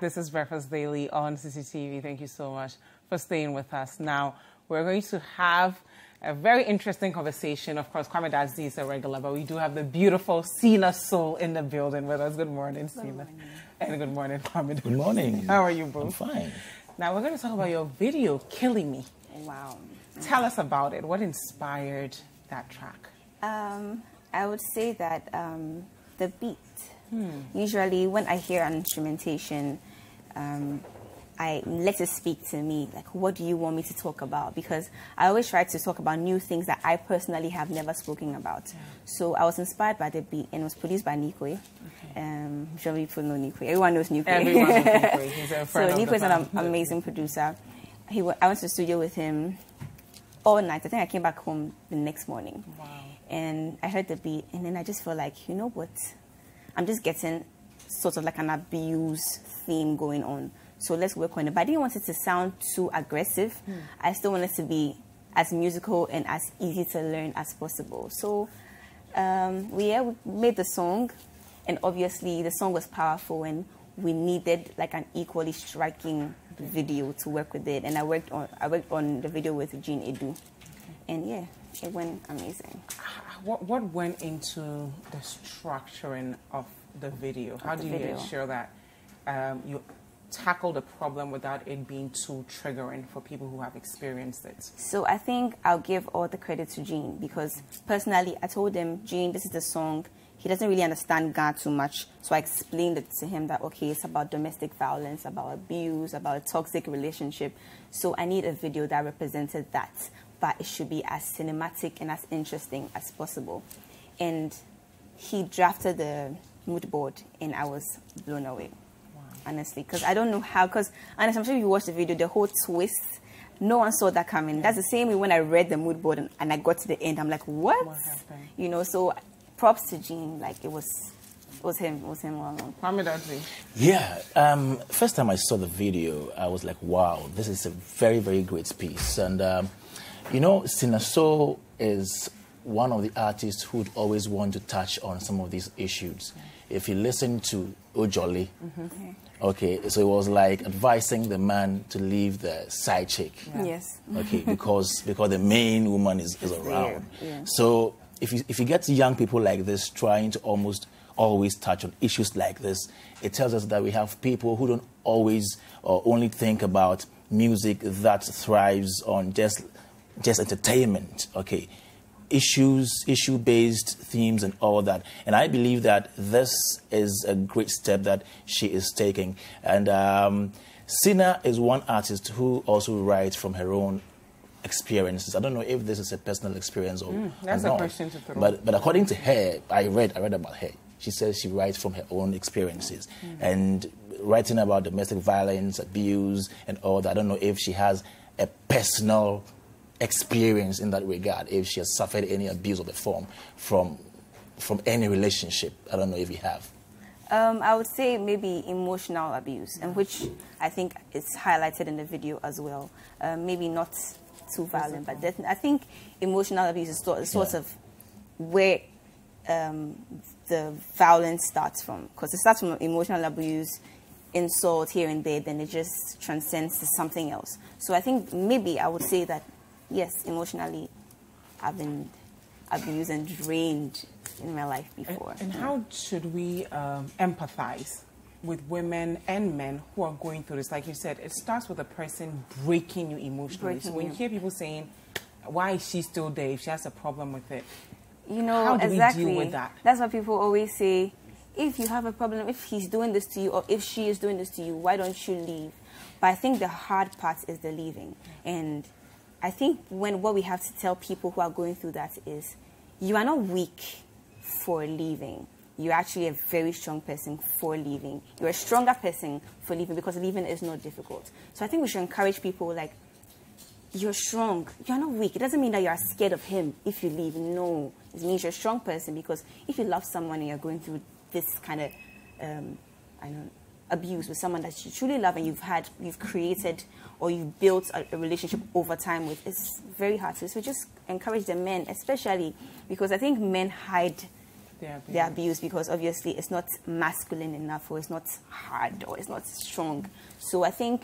This is Breakfast Daily on Citi TV. Thank you so much for staying with us. Now, we're going to have a very interesting conversation. Of course, Kwame Dadzie is a regular, but we do have the beautiful Cina Soul in the building with us. Good morning, Cina. And good morning, Kwame. Good morning. How are you both? I'm fine. Now, we're going to talk about your video, Killi Mi. Wow. Tell us about it. What inspired that track? Um, I would say that um, the beat. Hmm. Usually, when I hear an instrumentation, um, I let it speak to me. Like, what do you want me to talk about? Because I always try to talk about new things that I personally have never spoken about. Yeah. So I was inspired by the beat, and it was produced by Nikwe. Okay. Um, sure people know Nikwe. Everyone knows Nikwe. Everyone knows Nikwe. He's a friend so Nikwe is an amazing producer. He, I went to the studio with him all night. I think I came back home the next morning. Wow. And I heard the beat, and then I just felt like, you know what? I'm just getting sort of like an abuse theme going on. So let's work on it. But I didn't want it to sound too aggressive. Mm. I still wanted to be as musical and as easy to learn as possible. So um, we, yeah, we made the song, and obviously the song was powerful, and we needed like an equally striking video to work with it. And I worked on I worked on the video with Jean Edu, and yeah, it went amazing. What what went into the structuring of the video? How do you video. ensure that um, you tackle the problem without it being too triggering for people who have experienced it? So I think I'll give all the credit to Gene because personally I told him, Gene, this is the song. He doesn't really understand God too much. So I explained it to him that, okay, it's about domestic violence, about abuse, about a toxic relationship. So I need a video that represented that, but it should be as cinematic and as interesting as possible. And he drafted the mood board and I was blown away honestly, because I don't know how. Because honestly, I'm sure you watched the video, the whole twist. No one saw that coming. That's the same way when I read the mood board and, and I got to the end. I'm like, what? what you know. So, props to Gene. Like it was, it was him. It was him all along. Kwame Dadzie. Yeah. Um, first time I saw the video, I was like, wow, this is a very, very great piece. And um, you know, Cina Soul is one of the artists who'd always want to touch on some of these issues. Yeah. If you listen to Ojoli, mm -hmm. Okay, so it was like advising the man to leave the side chick. Yeah. Yes. Okay, because because the main woman is, is around. Yeah. So if you if you get young people like this trying to almost always touch on issues like this, it tells us that we have people who don't always or only think about music that thrives on just just entertainment. Okay, issues, issue based themes, and all that. And I believe that this is a great step that she is taking. And um, Cina is one artist who also writes from her own experiences. I don't know if this is a personal experience or, mm, that's or not. A question to throw. But, but according to her, I read, I read about her. She says she writes from her own experiences. Mm. And writing about domestic violence, abuse, and all that. I don't know if she has a personal experience in that regard, if she has suffered any abuse of the form from, from any relationship. I don't know if you have. Um, I would say maybe emotional abuse, and which I think is highlighted in the video as well. Um, maybe not too violent, but I think emotional abuse is sort, sort yeah. of where um, the violence starts from. Because it starts from emotional abuse, insult here and there, then it just transcends to something else. So I think maybe I would say that yes, emotionally, I've been abused and drained in my life before. And, and how should we um, empathize with women and men who are going through this? Like you said, it starts with a person breaking you emotionally. Breaking so when you hear people saying, "Why is she still there? If she has a problem with it," you know, how do exactly. we deal with that? That's what people always say. If you have a problem, if he's doing this to you, or if she is doing this to you, why don't you leave? But I think the hard part is the leaving, and I think when what we have to tell people who are going through that is you are not weak for leaving. You're actually a very strong person for leaving. You're a stronger person for leaving because leaving is not difficult. So I think we should encourage people like, you're strong. You're not weak. It doesn't mean that you're scared of him if you leave. No. It means you're a strong person because if you love someone and you're going through this kind of, um, I don't know, abuse with someone that you truly love and you've had, you've created or you've built a, a relationship over time with, it's very hard So, So just encourage the men, especially because I think men hide they're abused because obviously it's not masculine enough or it's not hard or it's not strong. So I think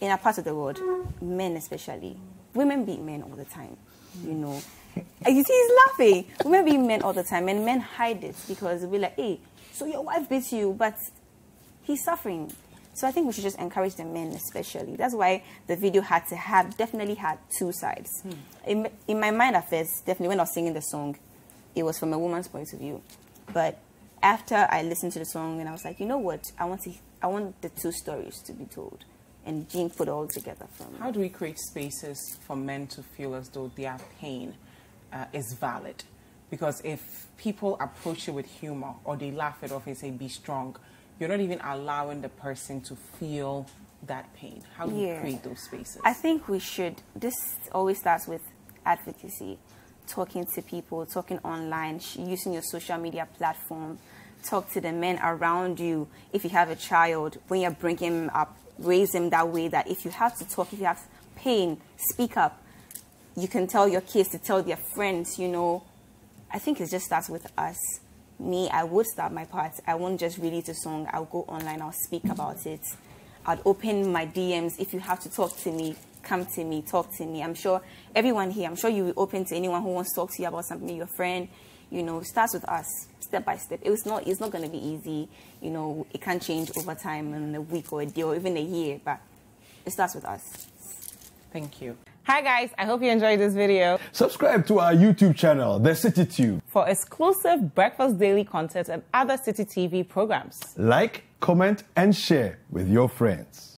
in our part of the world, men especially, women beat men all the time, you know. You see, he's laughing. Women beat men all the time, and men hide it because we're like, hey, so your wife beats you, but he's suffering. So I think we should just encourage the men, especially. That's why the video had to have definitely had two sides. Hmm. In, in my mind at first, definitely when I was singing the song, it was from a woman's point of view. But after I listened to the song and I was like, you know what, I want to, I want the two stories to be told, and Jean put it all together for me. How do we create spaces for men to feel as though their pain uh, is valid? Because if people approach you with humor or they laugh it off and say, be strong, you're not even allowing the person to feel that pain. How do yeah. you create those spaces? I think we should. This always starts with advocacy, talking to people, talking online, using your social media platform. Talk to the men around you. If you have a child, when you're bringing him up, raise him that way that if you have to talk, if you have pain, speak up. You can tell your kids to tell their friends, you know. I think it just starts with us me, I would start my part. I won't just release a song. I'll go online. I'll speak about it. I'd open my DMs. If you have to talk to me, come to me, talk to me. I'm sure everyone here, I'm sure you will open to anyone who wants to talk to you about something, your friend. You know, starts with us, step by step. It's not, it's not going to be easy. You know, it can change over time in a week or a day or even a year, but it starts with us. Thank you. Hi guys, I hope you enjoyed this video. Subscribe to our YouTube channel, The CitiTube, for exclusive breakfast daily content and other Citi TV programs. Like, comment, and share with your friends.